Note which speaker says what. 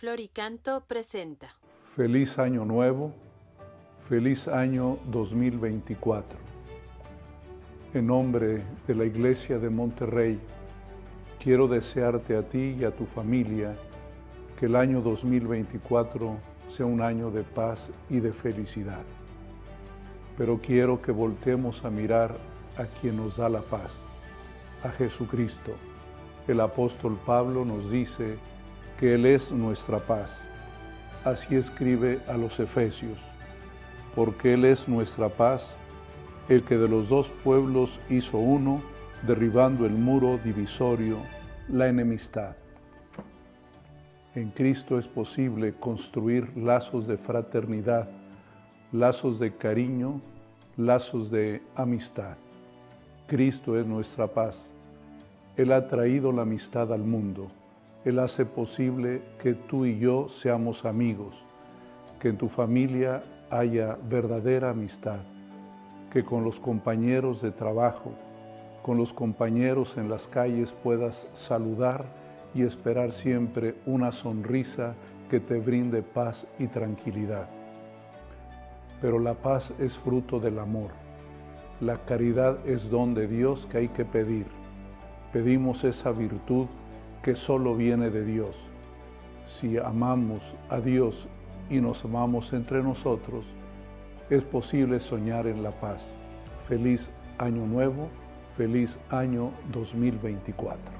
Speaker 1: Floricanto presenta.
Speaker 2: Feliz año nuevo, feliz año 2024. En nombre de la Iglesia de Monterrey, quiero desearte a ti y a tu familia que el año 2024 sea un año de paz y de felicidad. Pero quiero que voltemos a mirar a quien nos da la paz, a Jesucristo. El apóstol Pablo nos dice que Él es nuestra paz. Así escribe a los Efesios, porque Él es nuestra paz, el que de los dos pueblos hizo uno, derribando el muro divisorio, la enemistad. En Cristo es posible construir lazos de fraternidad, lazos de cariño, lazos de amistad. Cristo es nuestra paz. Él ha traído la amistad al mundo. Él hace posible que tú y yo seamos amigos, que en tu familia haya verdadera amistad, que con los compañeros de trabajo, con los compañeros en las calles puedas saludar y esperar siempre una sonrisa que te brinde paz y tranquilidad. Pero la paz es fruto del amor la caridad es don de Dios que hay que pedir. Pedimos esa virtud que solo viene de Dios. Si amamos a Dios y nos amamos entre nosotros, es posible soñar en la paz. Feliz año nuevo, feliz año 2024.